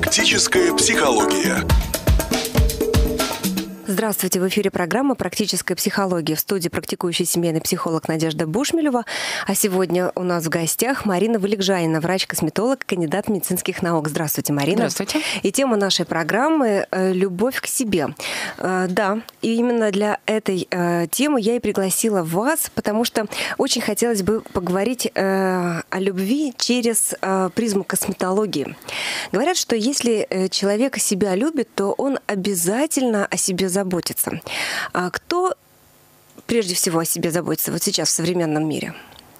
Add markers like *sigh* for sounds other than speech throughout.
Практическая психология. Здравствуйте, в эфире программа «Практическая психология» в студии практикующий семейный психолог Надежда Бушмелева. А сегодня у нас в гостях Марина Валикжанина, врач-косметолог, кандидат медицинских наук. Здравствуйте, Марина. Здравствуйте. И тема нашей программы э, «Любовь к себе». Э, да, и именно для этой э, темы я и пригласила вас, потому что очень хотелось бы поговорить о любви через призму косметологии. Говорят, что если человек себя любит, то он обязательно о себе заботиться. А кто прежде всего о себе заботится вот сейчас в современном мире?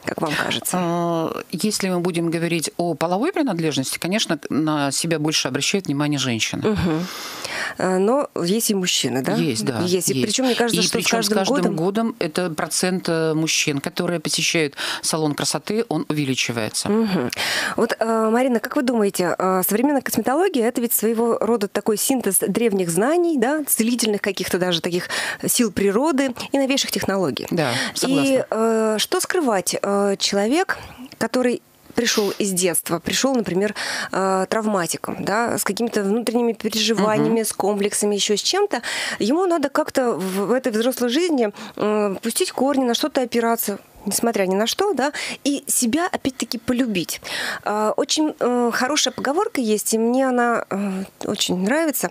Как вам кажется? А, если мы будем говорить о половой принадлежности, конечно, на себя больше обращает внимание женщина. Угу. Но есть и мужчины, да? Есть, да. Есть. И причем, мне кажется, и что причем с каждым, с каждым годом... годом это процент э, мужчин, которые посещают салон красоты, он увеличивается. Угу. Вот, э, Марина, как вы думаете, э, современная косметология это ведь своего рода такой синтез древних знаний, да, целительных каких-то даже таких сил природы и новейших технологий. Да, согласна. И что скрывать? Э, человек, который пришел из детства, пришел, например, э, травматиком, да, с какими-то внутренними переживаниями, угу. с комплексами, еще с чем-то, ему надо как-то в этой взрослой жизни э, пустить корни, на что-то опираться, несмотря ни на что, да, и себя опять-таки полюбить. Очень хорошая поговорка есть, и мне она очень нравится.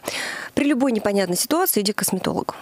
При любой непонятной ситуации иди к косметологу.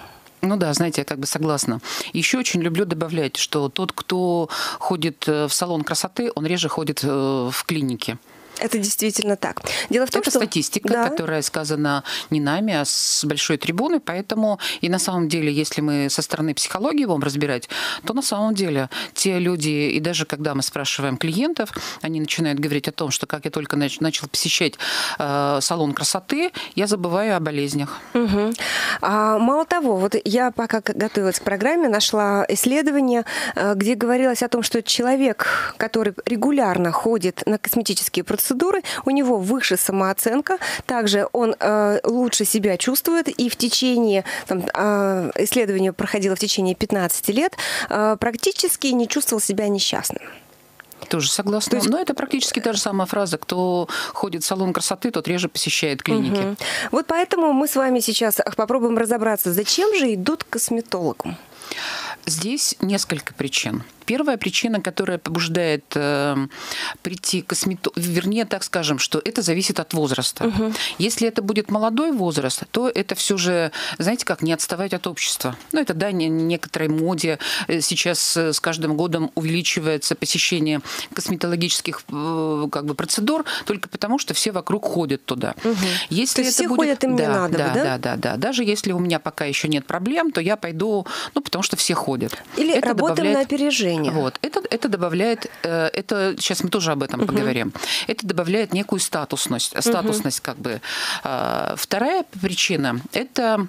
Ну да, знаете, я как бы согласна. Еще очень люблю добавлять, что тот, кто ходит э, в салон красоты, он реже ходит э, в клинике. Это действительно так. Дело в том, это что... статистика, да. которая сказана не нами, а с большой трибуны. Поэтому и на самом деле, если мы со стороны психологии будем разбирать, то на самом деле те люди, и даже когда мы спрашиваем клиентов, они начинают говорить о том, что как я только начал посещать э, салон красоты, я забываю о болезнях. Угу. А, мало того, вот я пока готовилась к программе, нашла исследование, э, где говорилось о том, что человек, который регулярно ходит на косметические процедуры, процедуры, у него выше самооценка, также он э, лучше себя чувствует, и в течение, там, э, исследование проходило в течение 15 лет, э, практически не чувствовал себя несчастным. Тоже согласна. То есть... Но это практически та же самая фраза. Кто ходит в салон красоты, тот реже посещает клиники. Угу. Вот поэтому мы с вами сейчас попробуем разобраться, зачем же идут к косметологу. Здесь несколько причин. Первая причина, которая побуждает э, прийти к косметологу, вернее, так скажем, что это зависит от возраста. Угу. Если это будет молодой возраст, то это все же, знаете как, не отставать от общества. Ну, это, да, не, некоторой моде. Э, сейчас э, с каждым годом увеличивается посещение косметологических э, как бы, процедур только потому, что все вокруг ходят туда. Угу. Если то есть все будет... ходят, им да, не надо, да, да? Да, да, да. Даже если у меня пока еще нет проблем, то я пойду, ну, потому что все ходят. Или это работаем добавляет... на опережение. Вот. Это, это добавляет, э, это, сейчас мы тоже об этом угу. поговорим, это добавляет некую статусность, статусность угу. как бы. А, вторая причина – это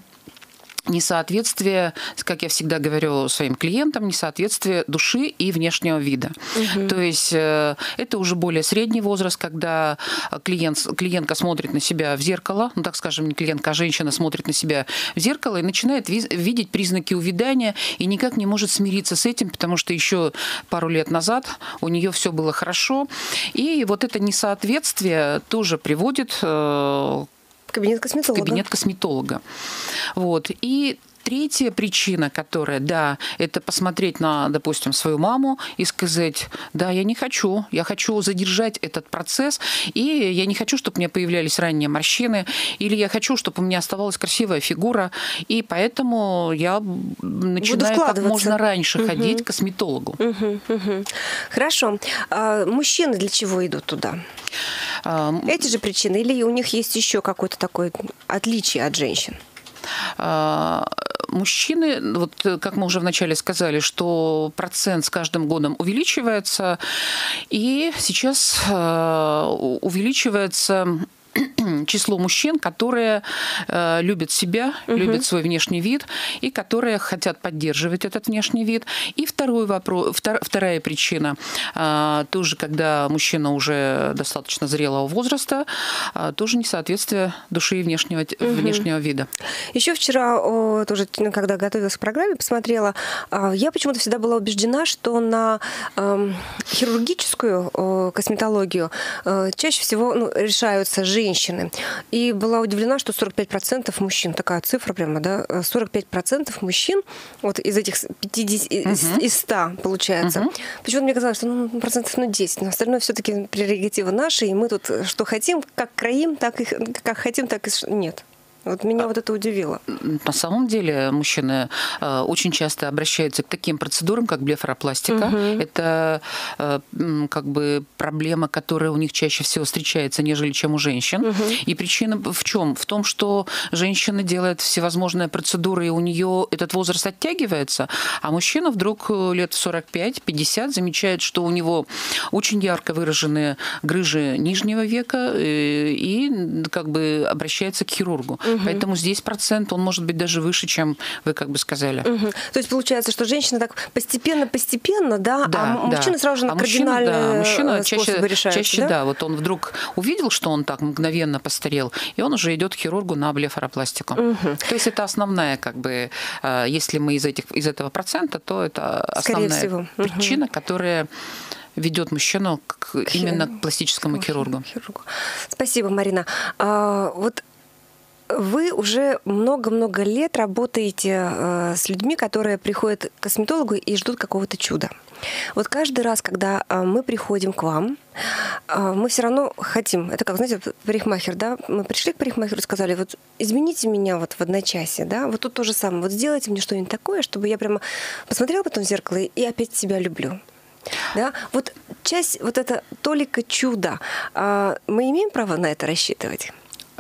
несоответствие, как я всегда говорю своим клиентам, несоответствие души и внешнего вида. Угу. То есть э, это уже более средний возраст, когда клиент, клиентка смотрит на себя в зеркало, ну так скажем, не клиентка, а женщина смотрит на себя в зеркало и начинает видеть признаки увядания и никак не может смириться с этим, потому что еще пару лет назад у нее все было хорошо. И вот это несоответствие тоже приводит э, Кабинет косметолога. Кабинет косметолога. Вот. И третья причина, которая, да, это посмотреть на, допустим, свою маму и сказать, да, я не хочу, я хочу задержать этот процесс, и я не хочу, чтобы у меня появлялись ранние морщины, или я хочу, чтобы у меня оставалась красивая фигура, и поэтому я начинаю как можно раньше угу. ходить к косметологу. Угу, угу. Хорошо. А мужчины для чего идут туда? Эти же причины или у них есть еще какое-то такое отличие от женщин? А, мужчины, вот как мы уже вначале сказали, что процент с каждым годом увеличивается, и сейчас а, увеличивается *clears throat* число мужчин, которые э, любят себя, угу. любят свой внешний вид и которые хотят поддерживать этот внешний вид. И второй вопрос, втор, вторая причина, э, тоже когда мужчина уже достаточно зрелого возраста, э, тоже несоответствие души и внешнего, угу. внешнего вида. Еще вчера, о, тоже, когда готовилась к программе, посмотрела, э, я почему-то всегда была убеждена, что на э, хирургическую э, косметологию э, чаще всего ну, решаются женщины женщины. и была удивлена, что 45% мужчин, такая цифра прямо, да, 45% мужчин, вот из этих 50, угу. из, из 100 получается. Угу. Почему-то мне казалось, что ну, процентов ну, 10, но остальное все-таки прерогатива наша, и мы тут что хотим, как краим, так и как хотим, так и нет. Вот меня вот это удивило. На самом деле мужчины э, очень часто обращаются к таким процедурам, как блефаропластика. Угу. Это э, как бы проблема, которая у них чаще всего встречается, нежели чем у женщин. Угу. И причина в чем? В том, что женщина делает всевозможные процедуры, и у нее этот возраст оттягивается, а мужчина вдруг э, лет в 45-50 замечает, что у него очень ярко выраженные грыжи нижнего века и как бы обращается к хирургу. Угу. Угу. Поэтому здесь процент, он может быть даже выше, чем вы как бы сказали. Угу. То есть получается, что женщина так постепенно-постепенно, да, да, а да. мужчина сразу же на а кардинальные да, мужчина чаще, решается, чаще, да? да, вот он вдруг увидел, что он так мгновенно постарел, и он уже идет к хирургу на блефаропластику. Угу. То есть это основная, как бы, э, если мы из, этих, из этого процента, то это основная причина, угу. которая ведет мужчину к, к именно к пластическому к хирургу. хирургу. Спасибо, Марина. А, вот вы уже много-много лет работаете э, с людьми, которые приходят к косметологу и ждут какого-то чуда. Вот каждый раз, когда э, мы приходим к вам, э, мы все равно хотим, это как, знаете, парикмахер, да, мы пришли к парикмахеру и сказали, вот измените меня вот в одночасье, да, вот тут то же самое, вот сделайте мне что-нибудь такое, чтобы я прямо посмотрела потом в зеркало и опять себя люблю. Да? Вот часть, вот это толика чуда, мы имеем право на это рассчитывать?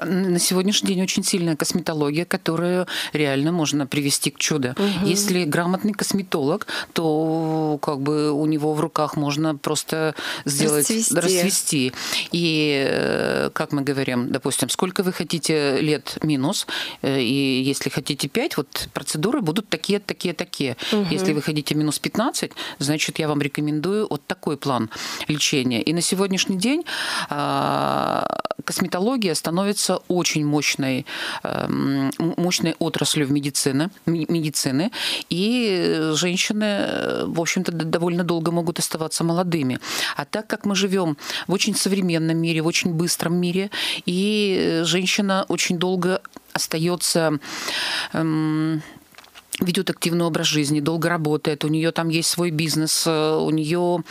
На сегодняшний день очень сильная косметология, которую реально можно привести к чуду. Угу. Если грамотный косметолог, то как бы у него в руках можно просто сделать расцвести. расцвести. И э, как мы говорим, допустим, сколько вы хотите лет минус, э, и если хотите 5, вот процедуры будут такие, такие, такие. Угу. Если вы хотите минус 15, значит, я вам рекомендую вот такой план лечения. И на сегодняшний день а, косметология становится является очень мощной, эм, мощной отраслью в медицине, медицины, и женщины, в общем-то, довольно долго могут оставаться молодыми. А так как мы живем в очень современном мире, в очень быстром мире, и женщина очень долго остается эм, ведет активный образ жизни, долго работает, у нее там есть свой бизнес, э, у нее...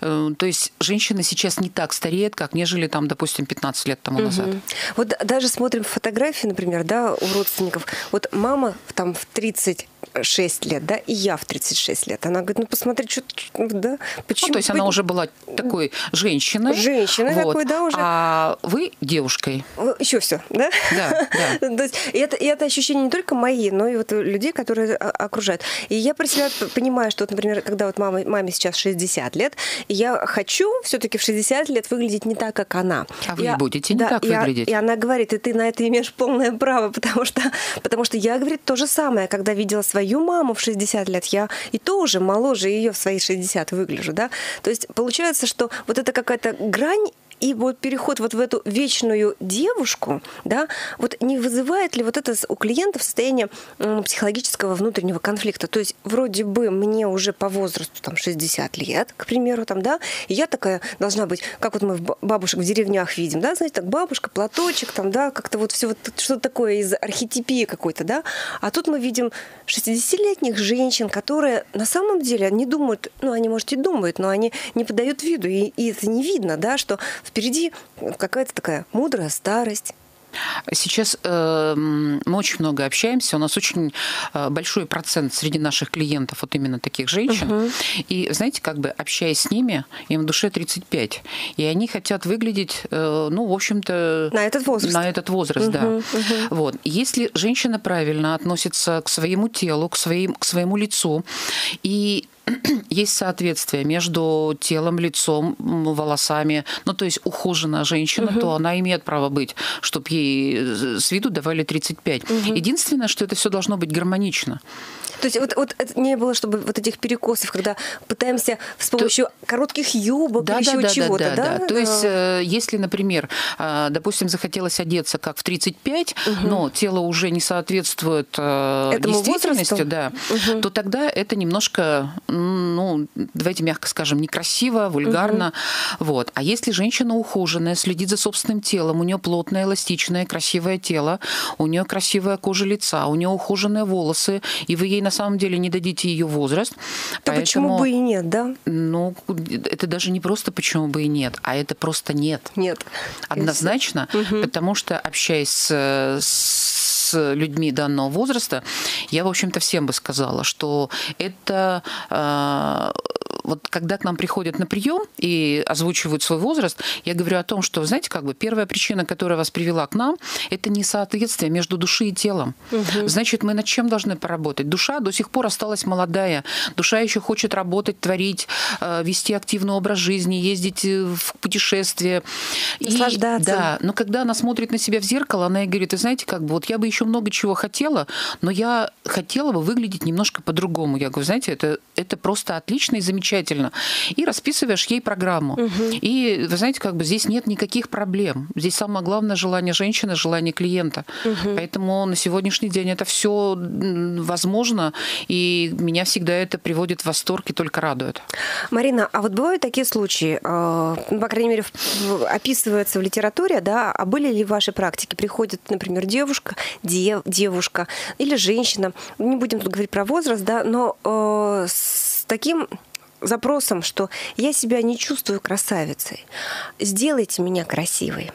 Э, то есть женщина сейчас не так стареет, как нежели там, допустим, 15 лет тому назад. Угу. Вот даже смотрим фотографии, например, да, у родственников. Вот мама там в 30 6 лет, да, и я в 36 лет. Она говорит, ну посмотри, что, да, почему? Ну, то есть она уже была такой женщиной. Женщиной вот. такой, да, уже. А вы девушкой. Еще все, да? Да, да. *laughs* то есть, и, это, и это ощущения не только мои, но и вот людей, которые окружают. И я про себя понимаю, что, вот, например, когда вот мама, маме сейчас 60 лет, я хочу все-таки в 60 лет выглядеть не так, как она. А вы я, будете не да, так выглядеть. И она говорит, и ты на это имеешь полное право, *laughs* потому что, потому что я, говорит, то же самое, когда видела свою маму в 60 лет, я и тоже моложе ее в свои 60 выгляжу, да. То есть получается, что вот это какая-то грань и вот переход вот в эту вечную девушку, да, вот не вызывает ли вот это у клиентов состояние психологического внутреннего конфликта? То есть вроде бы мне уже по возрасту там 60 лет, к примеру, там, да, и я такая должна быть, как вот мы бабушек в деревнях видим, да, знаете, так бабушка, платочек, там, да, как-то вот все вот что-то такое из архетипии какой-то, да, а тут мы видим 60-летних женщин, которые на самом деле не думают, ну, они, может, и думают, но они не подают виду, и, и это не видно, да, что впереди какая-то такая мудрая старость. Сейчас э, мы очень много общаемся. У нас очень э, большой процент среди наших клиентов вот именно таких женщин. Угу. И знаете, как бы общаясь с ними, им в душе 35. И они хотят выглядеть, э, ну, в общем-то... На этот возраст. На этот возраст, угу, да. Угу. Вот. Если женщина правильно относится к своему телу, к, своим, к своему лицу, и *clears throat* есть соответствие между телом, лицом, волосами, ну то есть ухоженная женщина, угу. то она имеет право быть, чтобы ей э, с виду давали 35. Угу. Единственное, что это все должно быть гармонично. То есть вот, вот это не было, чтобы вот этих перекосов, когда пытаемся с помощью То... коротких юбок да, или да, еще да, чего-то, да, да? да? То есть э, если, например, э, допустим, захотелось одеться как в 35, угу. но тело уже не соответствует Этому действительности, возрасту? да, угу. то тогда это немножко ну, давайте мягко скажем, некрасиво, вульгарно. Угу. Вот. А если женщина ухоженная, следит за собственным телом, у нее плотное, эластичное, красивое тело, у нее красивая кожа лица, у нее ухоженные волосы, и вы ей на самом деле не дадите ее возраст. То поэтому, почему бы и нет, да? Ну, это даже не просто почему бы и нет, а это просто нет. Нет. Однозначно, угу. потому что общаясь с, с людьми данного возраста, я, в общем-то, всем бы сказала, что это э, вот когда к нам приходят на прием и озвучивают свой возраст, я говорю о том, что, знаете, как бы первая причина, которая вас привела к нам, это несоответствие между душой и телом. Угу. Значит, мы над чем должны поработать? Душа до сих пор осталась молодая, душа еще хочет работать, творить, э, вести активный образ жизни, ездить э, в путешествия. Наслаждаться. И, да, но когда она смотрит на себя в зеркало, она и говорит, вы знаете, как бы вот я бы еще много чего хотела, но я хотела бы выглядеть немножко по-другому. Я говорю, знаете, это, это просто отлично и замечательно замечательно. И расписываешь ей программу. Угу. И, вы знаете, как бы здесь нет никаких проблем. Здесь самое главное желание женщины, желание клиента. Угу. Поэтому на сегодняшний день это все возможно, и меня всегда это приводит в восторг и только радует. Марина, а вот бывают такие случаи, э, ну, по крайней мере, описывается в литературе, да, а были ли в вашей практике? Приходит, например, девушка, дев, девушка или женщина, не будем тут говорить про возраст, да, но э, с таким запросом, что я себя не чувствую красавицей, сделайте меня красивой.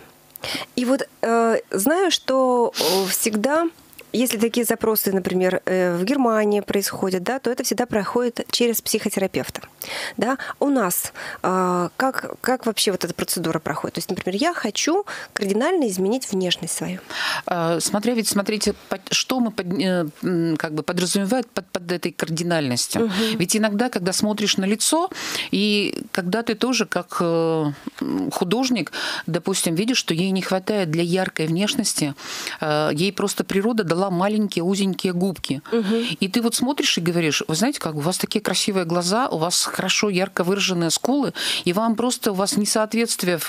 И вот э, знаю, что э, всегда если такие запросы, например, э, в Германии происходят, да, то это всегда проходит через психотерапевта. Да? У нас а, как, как вообще вот эта процедура проходит? То есть, например, я хочу кардинально изменить внешность свою. А, смотря ведь, смотрите, что мы под, э, как бы подразумевают под, под этой кардинальностью. Угу. Ведь иногда, когда смотришь на лицо, и когда ты тоже как э, художник, допустим, видишь, что ей не хватает для яркой внешности, ей просто природа дала дала маленькие узенькие губки. Угу. И ты вот смотришь и говоришь, вы знаете, как у вас такие красивые глаза, у вас хорошо ярко выраженные скулы, и вам просто у вас несоответствие,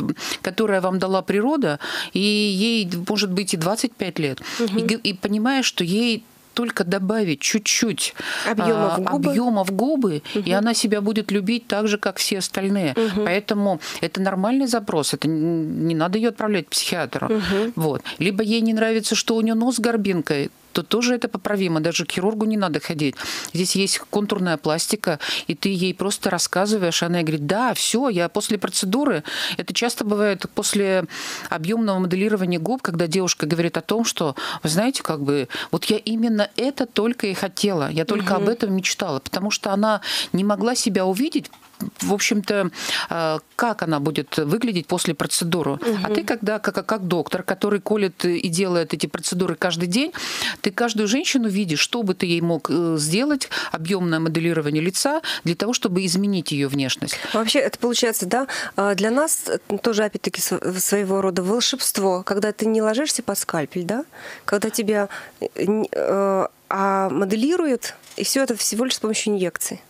которое вам дала природа, и ей может быть и 25 лет. Угу. И, и понимаешь, что ей только добавить чуть-чуть объема в губы, объема в губы угу. и она себя будет любить так же, как все остальные. Угу. Поэтому это нормальный запрос, это не надо ее отправлять к психиатру. Угу. Вот. Либо ей не нравится, что у нее нос с горбинкой, то тоже это поправимо. Даже к хирургу не надо ходить. Здесь есть контурная пластика, и ты ей просто рассказываешь, она говорит, да, все, я после процедуры, это часто бывает после объемного моделирования губ, когда девушка говорит о том, что, вы знаете, как бы, вот я именно это только и хотела, я только угу. об этом мечтала, потому что она не могла себя увидеть в общем-то, э, как она будет выглядеть после процедуры. Угу. А ты, когда как, как доктор, который колет и делает эти процедуры каждый день, ты каждую женщину видишь, что бы ты ей мог э, сделать, объемное моделирование лица для того, чтобы изменить ее внешность. Вообще, это получается, да, а, для нас тоже, опять-таки, своего рода волшебство, когда ты не ложишься под скальпель, да, когда тебя э, а моделируют, и все это всего лишь с помощью инъекций.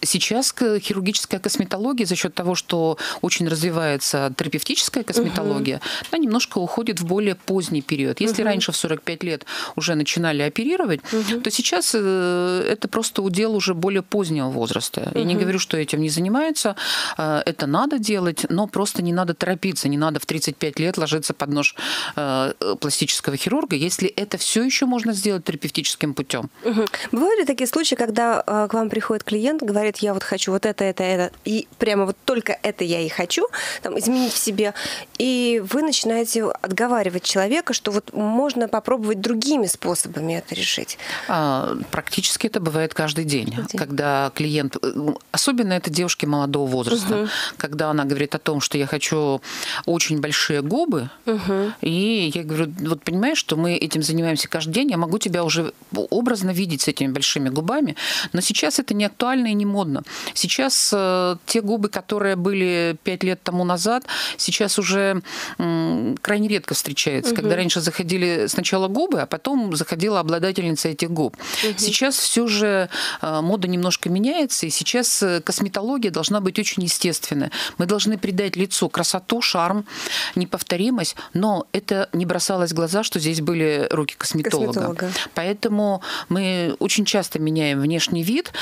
Сейчас хирургическая косметология за счет того, что очень развивается терапевтическая косметология, угу. она немножко уходит в более поздний период. Если угу. раньше в 45 лет уже начинали оперировать, угу. то сейчас э, это просто удел уже более позднего возраста. Угу. Я не говорю, что этим не занимаются, э, это надо делать, но просто не надо торопиться, не надо в 35 лет ложиться под нож э, пластического хирурга, если это все еще можно сделать терапевтическим путем. Угу. Бывают ли такие случаи, когда к вам приходит клиент, говорит, я вот хочу вот это, это, это, и прямо вот только это я и хочу, там, изменить в себе, и вы начинаете отговаривать человека, что вот можно попробовать другими способами это решить. А, практически это бывает каждый день, день, когда клиент, э, особенно это девушки молодого возраста, угу. когда она говорит о том, что я хочу очень большие губы, угу. и я говорю, вот понимаешь, что мы этим занимаемся каждый день, я могу тебя уже образно видеть с этими большими губами, но сейчас это не актуально и не модно. Сейчас э, те губы, которые были пять лет тому назад, сейчас уже крайне редко встречаются. Угу. Когда раньше заходили сначала губы, а потом заходила обладательница этих губ. Угу. Сейчас все же э, мода немножко меняется, и сейчас э, косметология должна быть очень естественная. Мы должны придать лицу красоту, шарм, неповторимость, но это не бросалось в глаза, что здесь были руки косметолога. косметолога. Поэтому мы очень часто меняем внешний вид,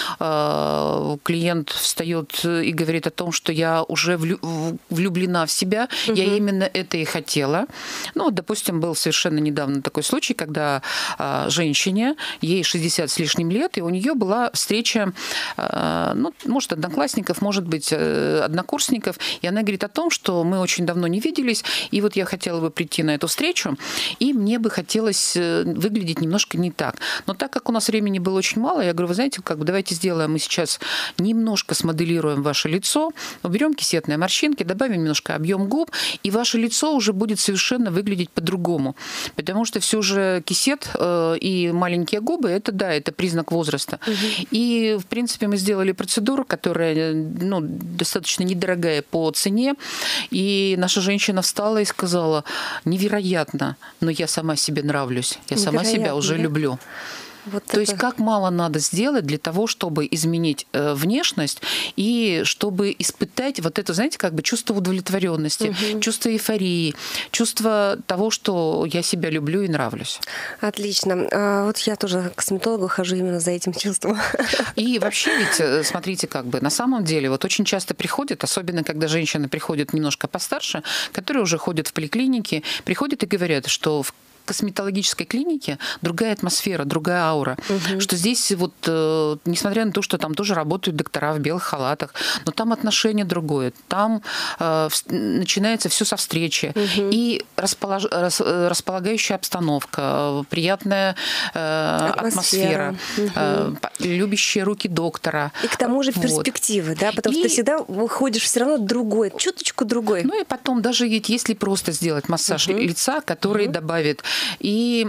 клиент встает и говорит о том, что я уже влюблена в себя, угу. я именно это и хотела. Ну, допустим, был совершенно недавно такой случай, когда э, женщине, ей 60 с лишним лет, и у нее была встреча, э, ну, может, одноклассников, может быть, э, однокурсников, и она говорит о том, что мы очень давно не виделись, и вот я хотела бы прийти на эту встречу, и мне бы хотелось э, выглядеть немножко не так. Но так как у нас времени было очень мало, я говорю, вы знаете, как бы давайте сделаем, мы сейчас немножко смоделируем ваше лицо, уберем кисетные морщинки, добавим немножко объем губ, и ваше лицо уже будет совершенно выглядеть по-другому. Потому что все же кисет э, и маленькие губы, это да, это признак возраста. Угу. И, в принципе, мы сделали процедуру, которая ну, достаточно недорогая по цене, и наша женщина встала и сказала, невероятно, но я сама себе нравлюсь, я сама себя уже да? люблю. Вот То это... есть как мало надо сделать для того, чтобы изменить э, внешность и чтобы испытать вот это, знаете, как бы чувство удовлетворенности, угу. чувство эйфории, чувство того, что я себя люблю и нравлюсь. Отлично. А вот я тоже к косметологу хожу именно за этим чувством. *laughs* И вообще ведь, э, смотрите, как бы на самом деле вот очень часто приходят, особенно когда женщины приходят немножко постарше, которые уже ходят в поликлинике, приходят и говорят, что в косметологической клинике другая атмосфера, другая аура. Угу. Что здесь вот, э, несмотря на то, что там тоже работают доктора в белых халатах, но там отношение другое. Там э, начинается все со встречи. Угу. И располож... рас... располагающая обстановка, приятная э, атмосфера, атмосфера угу. э, любящие руки доктора. И к тому же вот. перспективы, да, потому и... что всегда выходишь все равно другой, чуточку другой. Ну и потом даже если просто сделать массаж угу. лица, который угу. добавит и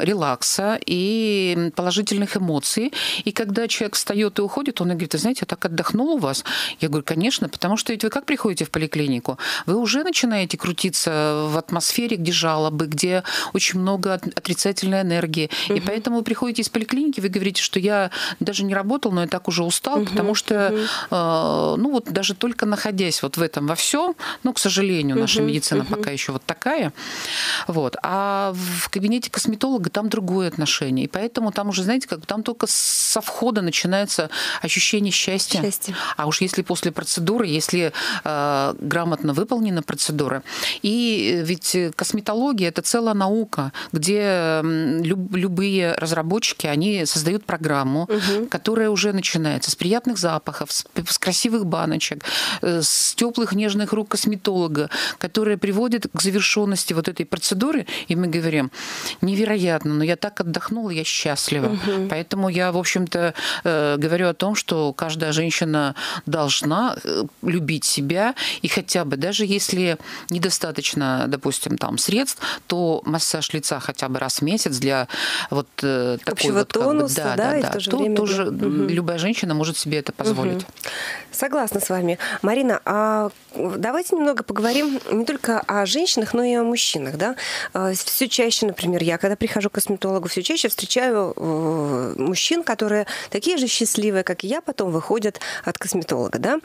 релакса, и положительных эмоций. И когда человек встает и уходит, он говорит, знаете, я так отдохнул у вас. Я говорю, конечно, потому что ведь вы как приходите в поликлинику? Вы уже начинаете крутиться в атмосфере, где жалобы, где очень много отрицательной энергии. Угу. И поэтому вы приходите из поликлиники, вы говорите, что я даже не работал, но я так уже устал, угу. потому что, угу. э, ну вот даже только находясь вот в этом во всем, ну, к сожалению, наша угу. медицина угу. пока еще вот такая, вот, а в кабинете косметолога там другое отношение. И поэтому там уже, знаете, как там только со входа начинается ощущение счастья. Счастье. А уж если после процедуры, если э, грамотно выполнена процедура. И ведь косметология это целая наука, где люб, любые разработчики, они создают программу, угу. которая уже начинается с приятных запахов, с, с красивых баночек, э, с теплых нежных рук косметолога, которая приводит к завершенности вот этой процедуры и мы говорим, невероятно, но я так отдохнула, я счастлива. Угу. Поэтому я, в общем-то, э, говорю о том, что каждая женщина должна э, любить себя, и хотя бы, даже если недостаточно, допустим, там средств, то массаж лица хотя бы раз в месяц для вот э, такой Общего вот, тонуса, как бы, да, да, да, то, время, тоже да. любая женщина может себе это позволить. Угу. Согласна с вами. Марина, а давайте немного поговорим не только о женщинах, но и о мужчинах. Да? А, все чаще, например, я, когда прихожу косметологу, все чаще встречаю э, мужчин, которые такие же счастливые, как и я, потом выходят от косметолога. Да?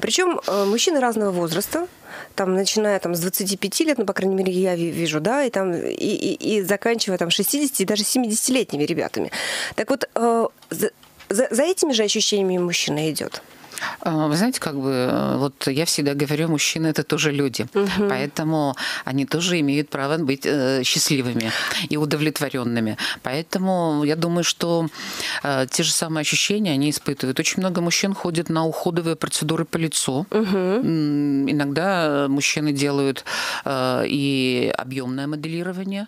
Причем э, мужчины разного возраста, там, начиная там, с 25 лет, ну, по крайней мере, я вижу, да, и, там, и, и, и заканчивая там, 60 и даже 70-летними ребятами. Так вот, э, за, за, за этими же ощущениями мужчина идет. А, вы знаете, как бы э, вот я всегда говорю, мужчины это тоже люди, угу. поэтому они тоже имеют право быть э, счастливыми и удовлетворенными. Поэтому я думаю, что э, те же самые ощущения они испытывают. Очень много мужчин ходят на уходовые процедуры по лицу. Угу. Иногда мужчины делают и объемное моделирование.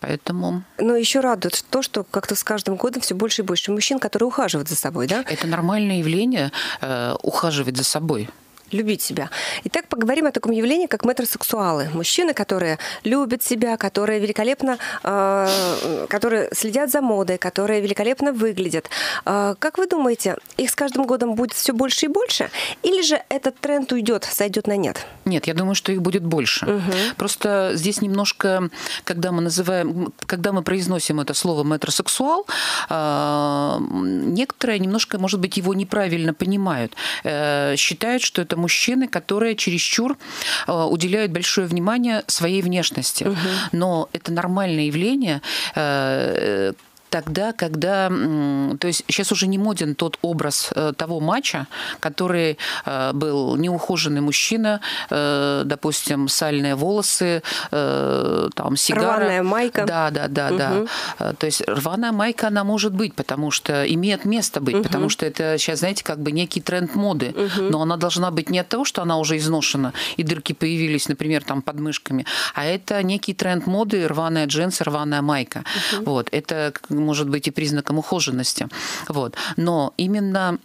Поэтому... Но еще радует то, что как-то с каждым годом все больше и больше мужчин, которые ухаживают за собой, да? Это нормальное явление э, ухаживать за собой любить себя. Итак, поговорим о таком явлении, как метросексуалы. Мужчины, которые любят себя, которые великолепно, э, которые следят за модой, которые великолепно выглядят. Э, как вы думаете, их с каждым годом будет все больше и больше? Или же этот тренд уйдет, сойдет на нет? Нет, я думаю, что их будет больше. Угу. Просто здесь немножко, когда мы называем, когда мы произносим это слово метросексуал, э, некоторые немножко, может быть, его неправильно понимают. Э, считают, что это мужчины, которые чересчур э, уделяют большое внимание своей внешности. Угу. Но это нормальное явление, э, тогда, когда... То есть сейчас уже не моден тот образ э, того матча, который э, был неухоженный мужчина, э, допустим, сальные волосы, там, сигара. Рваная майка. Да, да, да, угу. да. То есть рваная майка, она может быть, потому что имеет место быть, угу. потому что это сейчас, знаете, как бы некий тренд моды. Угу. Но она должна быть не от того, что она уже изношена, и дырки появились, например, там под мышками, а это некий тренд моды, рваная джинсы, рваная майка. Угу. Вот. Это может быть и признаком ухоженности. Вот. Но именно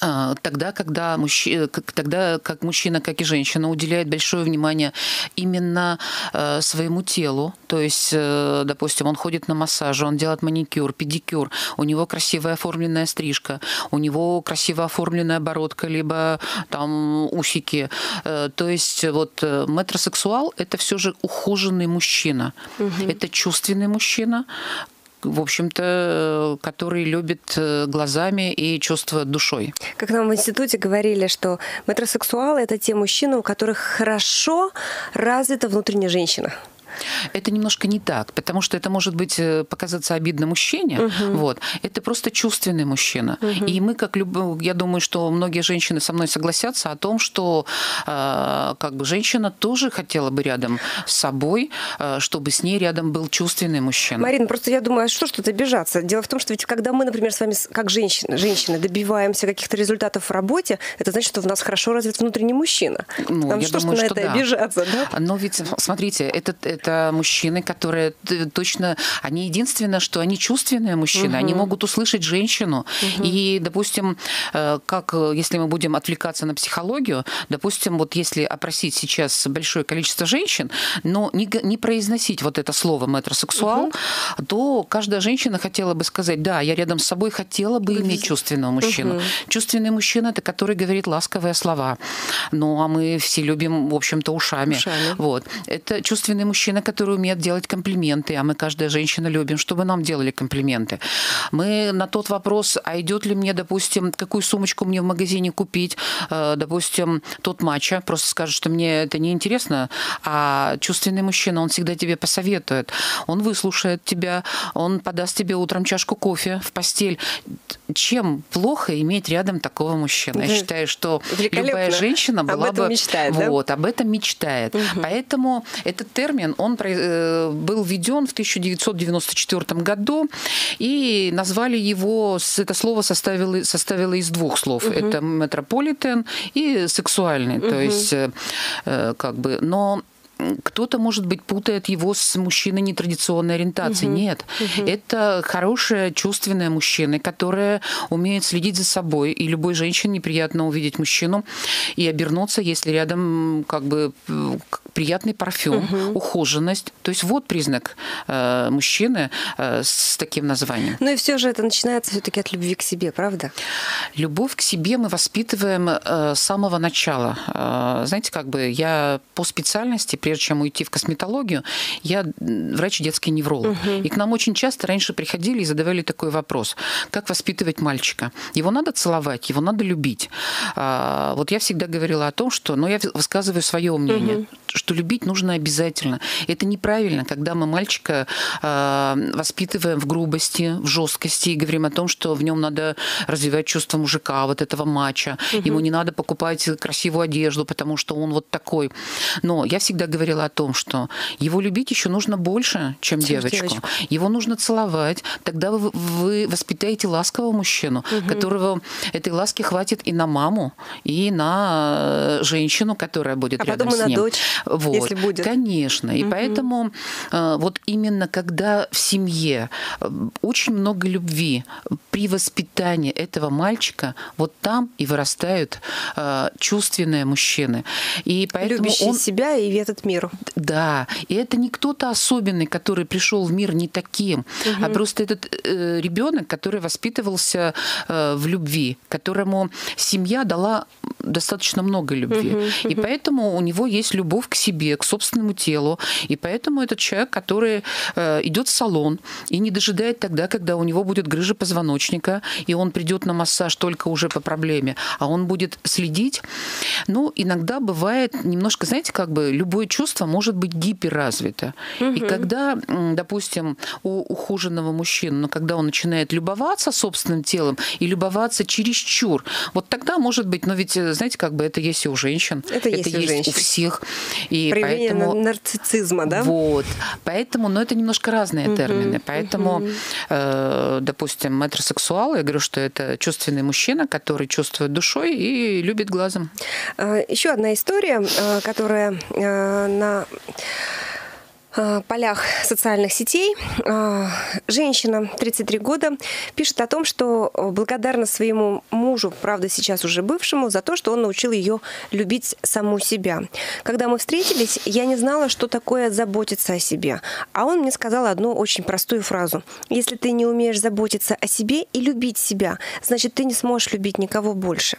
а, тогда, когда мужчина, тогда как мужчина, как и женщина уделяет большое внимание именно э, своему телу, то есть, э, допустим, он ходит на массаж, он делает маникюр, педикюр, у него красивая оформленная стрижка, у него красиво оформленная бородка, либо там усики. Э, то есть вот метросексуал – это все же ухоженный мужчина, угу. это чувственный мужчина, в общем-то, который любит э, глазами и чувствует душой. Как нам в институте говорили, что метросексуалы – это те мужчины, у которых хорошо развита внутренняя женщина. Это немножко не так, потому что это может быть э, показаться обидно мужчине. Угу. Вот. Это просто чувственный мужчина. Угу. И мы, как люб... я думаю, что многие женщины со мной согласятся о том, что э, как бы женщина тоже хотела бы рядом с собой, э, чтобы с ней рядом был чувственный мужчина. Марина, просто я думаю, а что тут обижаться? Дело в том, что ведь когда мы, например, с вами как женщины, женщины добиваемся каких-то результатов в работе, это значит, что в нас хорошо развит внутренний мужчина. Ну, Там я что думаю, что, на это да. обижаться, да? Но ведь, смотрите, это, это это мужчины, которые точно, они единственное, что они чувственные мужчины, угу. они могут услышать женщину. Угу. И, допустим, э, как если мы будем отвлекаться на психологию, допустим, вот если опросить сейчас большое количество женщин, но не, не произносить вот это слово метросексуал, угу. то каждая женщина хотела бы сказать, да, я рядом с собой хотела бы иметь чувственного мужчину. Угу. Чувственный мужчина это который говорит ласковые слова. Ну, а мы все любим, в общем-то, ушами. ушами. Вот. Это чувственный мужчина мужчина, который умеет делать комплименты, а мы, каждая женщина, любим, чтобы нам делали комплименты. Мы на тот вопрос, а идет ли мне, допустим, какую сумочку мне в магазине купить, э, допустим, тот матча, просто скажет, что мне это не интересно, а чувственный мужчина, он всегда тебе посоветует, он выслушает тебя, он подаст тебе утром чашку кофе в постель. Чем плохо иметь рядом такого мужчину? Я считаю, что любая женщина была об этом бы... Мечтает, вот, да? об этом мечтает. Угу. Поэтому этот термин, он э, был введен в 1994 году, и назвали его, это слово составило, составило из двух слов. Угу. Это метрополитен и сексуальный. Угу. То есть, э, э, как бы, но кто-то, может быть, путает его с мужчиной нетрадиционной ориентации. Угу. Нет. Угу. Это хорошая, чувственная мужчина, которая умеет следить за собой. И любой женщине неприятно увидеть мужчину и обернуться, если рядом как бы приятный парфюм, угу. ухоженность. То есть вот признак э, мужчины э, с таким названием. Ну и все же это начинается все-таки от любви к себе, правда? Любовь к себе мы воспитываем э, с самого начала. Э, знаете, как бы я по специальности прежде чем уйти в косметологию, я врач детский невролог. Угу. И к нам очень часто раньше приходили и задавали такой вопрос. Как воспитывать мальчика? Его надо целовать, его надо любить. А, вот я всегда говорила о том, что, ну, я высказываю свое мнение, угу. что любить нужно обязательно. Это неправильно, когда мы мальчика а, воспитываем в грубости, в жесткости и говорим о том, что в нем надо развивать чувство мужика, вот этого мача. Угу. Ему не надо покупать красивую одежду, потому что он вот такой. Но я всегда говорила о том, что его любить еще нужно больше, чем, чем девочку. девочку. Его нужно целовать. Тогда вы, вы воспитаете ласкового мужчину, угу. которого этой ласки хватит и на маму, и на э, женщину, которая будет а рядом потом с ним. на дочь, вот. если будет. Конечно. И угу. поэтому э, вот именно когда в семье э, очень много любви при воспитании этого мальчика, вот там и вырастают чувственные мужчины. И поэтому Любящие он... себя и этот мир. Да, и это не кто-то особенный, который пришел в мир не таким, угу. а просто этот э, ребенок, который воспитывался э, в любви, которому семья дала достаточно много любви. Uh-huh. И поэтому у него есть любовь к себе, к собственному телу. И поэтому этот человек, который э, идет в салон и не дожидает тогда, когда у него будет грыжа позвоночника, и он придет на массаж только уже по проблеме, а он будет следить. Ну, иногда бывает немножко, знаете, как бы любое чувство может быть гиперразвито. Uh-huh. И когда, допустим, у ухоженного мужчины, но когда он начинает любоваться собственным телом и любоваться чересчур, вот тогда может быть, но ведь, знаете, как бы это есть и у женщин. Это, это есть, есть у, женщин. у всех. И Проявление поэтому, нарциссизма, да? Вот. Поэтому, но это немножко разные uh-huh, термины. Поэтому, uh-huh. э, допустим, метросексуал, я говорю, что это чувственный мужчина, который чувствует душой и любит глазом. А, Еще одна история, э, которая э, на Э, полях социальных сетей э, женщина 33 года пишет о том, что благодарна своему мужу, правда сейчас уже бывшему, за то, что он научил ее любить саму себя. Когда мы встретились, я не знала, что такое заботиться о себе. А он мне сказал одну очень простую фразу. Если ты не умеешь заботиться о себе и любить себя, значит, ты не сможешь любить никого больше.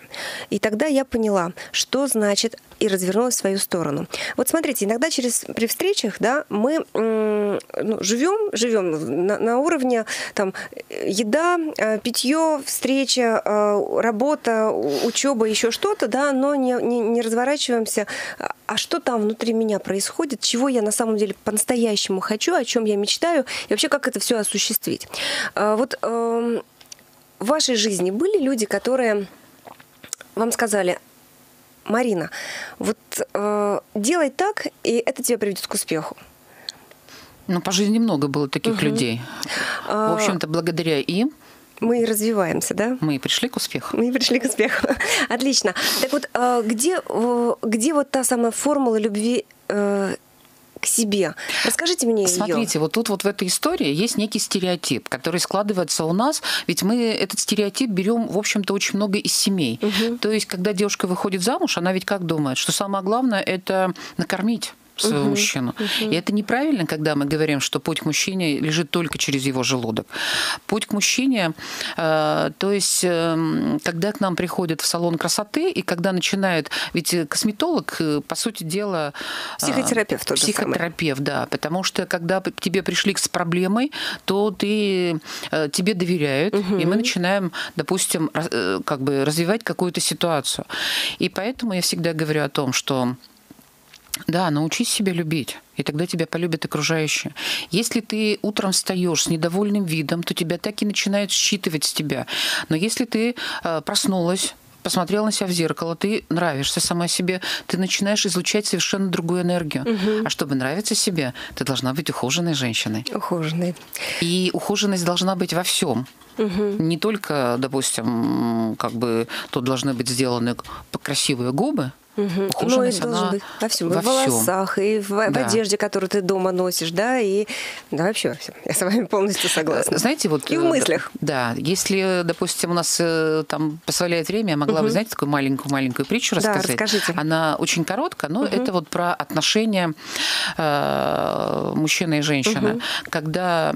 И тогда я поняла, что значит и развернулась в свою сторону. Вот смотрите, иногда через при встречах, да, мы ну, живем, живем на, на уровне там еда, э, питье, встреча, э, работа, учеба, еще что-то, да, но не, не, не разворачиваемся. А что там внутри меня происходит, чего я на самом деле по-настоящему хочу, о чем я мечтаю, и вообще как это все осуществить. Э, вот эм, в вашей жизни были люди, которые вам сказали, Марина, вот э, делай так, и это тебя приведет к успеху. Ну, по жизни много было таких угу. людей. В общем-то, благодаря им мы развиваемся, да? Мы пришли к успеху. Мы пришли к успеху. *laughs* Отлично. Так вот, а, где, где вот та самая формула любви э, себе. Расскажите мне Смотрите, ее. Смотрите, вот тут вот в этой истории есть некий стереотип, который складывается у нас, ведь мы этот стереотип берем, в общем-то, очень много из семей. Угу. То есть, когда девушка выходит замуж, она ведь как думает, что самое главное это накормить своего угу, мужчину. Угу. И это неправильно, когда мы говорим, что путь к мужчине лежит только через его желудок. Путь к мужчине, э, то есть, э, когда к нам приходят в салон красоты, и когда начинают... Ведь косметолог, э, по сути дела... Э, психотерапевт тоже Психотерапевт, да. Потому что, когда к тебе пришли с проблемой, то ты, э, тебе доверяют, угу. и мы начинаем, допустим, э, как бы развивать какую-то ситуацию. И поэтому я всегда говорю о том, что да, научись себя любить, и тогда тебя полюбят окружающие. Если ты утром встаешь с недовольным видом, то тебя так и начинают считывать с тебя. Но если ты э, проснулась, посмотрела на себя в зеркало, ты нравишься сама себе, ты начинаешь излучать совершенно другую энергию. Угу. А чтобы нравиться себе, ты должна быть ухоженной женщиной. Ухоженной. И ухоженность должна быть во всем. Угу. Не только, допустим, как бы тут должны быть сделаны красивые губы, Угу. Ну, и должен быть во всем. Во и в волосах, и в, да. в одежде, которую ты дома носишь, да, и да, вообще во всем. Я с вами полностью согласна. Знаете, вот... И в э, мыслях. Да, если, допустим, у нас э, там позволяет время, я могла угу. бы, знаете, такую маленькую-маленькую притчу рассказать. Да, расскажите. Она очень короткая, но угу. это вот про отношения э, мужчины и женщины. Угу. Когда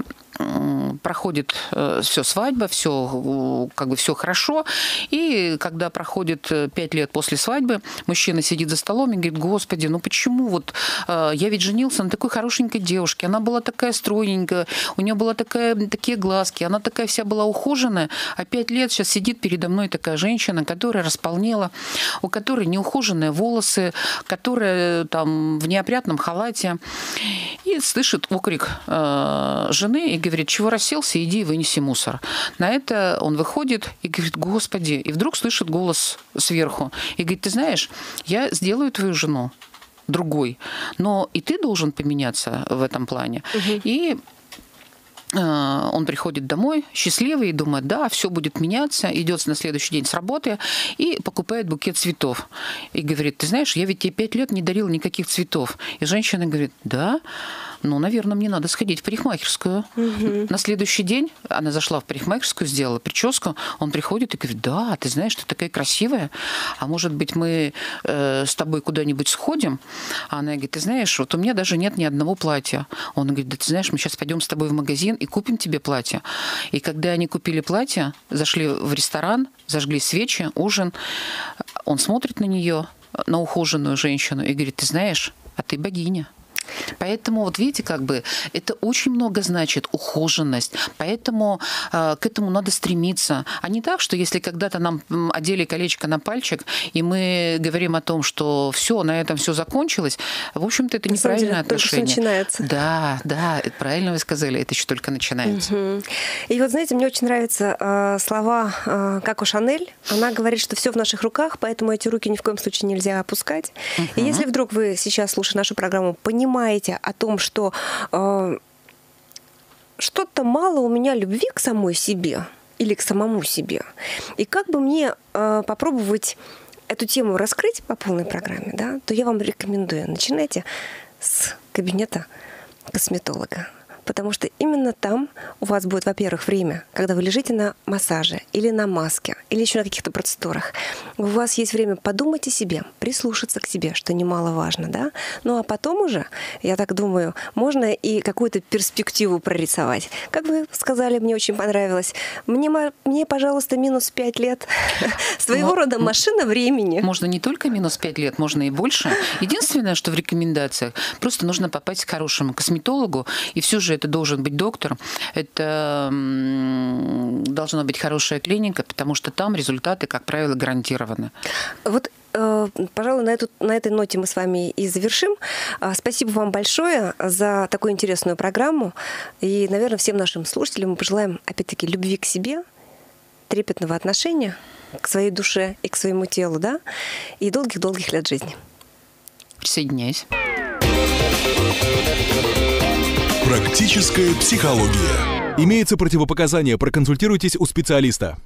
проходит э, все свадьба, все как бы все хорошо, и когда проходит э, пять лет после свадьбы, мужчина сидит за столом и говорит, господи, ну почему вот э, я ведь женился на такой хорошенькой девушке, она была такая стройненькая, у нее была такая такие глазки, она такая вся была ухоженная, а пять лет сейчас сидит передо мной такая женщина, которая располнела, у которой неухоженные волосы, которая там в неопрятном халате, и слышит окрик жены и говорит, чего расселся, иди и вынеси мусор. На это он выходит и говорит, господи, и вдруг слышит голос сверху. И говорит, ты знаешь, я сделаю твою жену другой, но и ты должен поменяться в этом плане. Угу. И э, он приходит домой счастливый и думает, да, все будет меняться, идет на следующий день с работы и покупает букет цветов. И говорит, ты знаешь, я ведь тебе пять лет не дарил никаких цветов. И женщина говорит, да, ну, наверное, мне надо сходить в парикмахерскую. Угу. На следующий день она зашла в парикмахерскую, сделала прическу, он приходит и говорит, да, ты знаешь, ты такая красивая, а может быть, мы э, с тобой куда-нибудь сходим? А она говорит, ты знаешь, вот у меня даже нет ни одного платья. Он говорит, да ты знаешь, мы сейчас пойдем с тобой в магазин и купим тебе платье. И когда они купили платье, зашли в ресторан, зажгли свечи, ужин, он смотрит на нее, на ухоженную женщину, и говорит, ты знаешь, а ты богиня. Поэтому, вот видите, как бы это очень много значит, ухоженность. Поэтому э, к этому надо стремиться. А не так, что если когда-то нам одели колечко на пальчик, и мы говорим о том, что все, на этом все закончилось, в общем-то, это неправильное деле, отношение. Только начинается. Да, да, это правильно вы сказали, это еще только начинается. Угу. И вот, знаете, мне очень нравятся э, слова, э, как у Шанель. Она говорит, что все в наших руках, поэтому эти руки ни в коем случае нельзя опускать. Угу. И если вдруг вы сейчас, слушая нашу программу, понимаете, понимаете о том, что э, что-то мало у меня любви к самой себе или к самому себе, и как бы мне э, попробовать эту тему раскрыть по полной программе, да, то я вам рекомендую. Начинайте с кабинета косметолога потому что именно там у вас будет, во-первых, время, когда вы лежите на массаже или на маске, или еще на каких-то процедурах. У вас есть время подумать о себе, прислушаться к себе, что немаловажно, да? Ну а потом уже, я так думаю, можно и какую-то перспективу прорисовать. Как вы сказали, мне очень понравилось. Мне, мне пожалуйста, минус пять лет. *laughs* Своего рода машина времени. Можно не только минус пять лет, можно и больше. Единственное, что в рекомендациях, просто нужно попасть к хорошему косметологу, и все же это должен быть доктор, это должна быть хорошая клиника, потому что там результаты, как правило, гарантированы. Вот э, Пожалуй, на, эту, на этой ноте мы с вами и завершим. А, спасибо вам большое за такую интересную программу. И, наверное, всем нашим слушателям мы пожелаем, опять-таки, любви к себе, трепетного отношения к своей душе и к своему телу, да, и долгих-долгих лет жизни. Присоединяюсь. Практическая психология. Имеется противопоказание, проконсультируйтесь у специалиста.